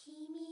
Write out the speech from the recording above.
君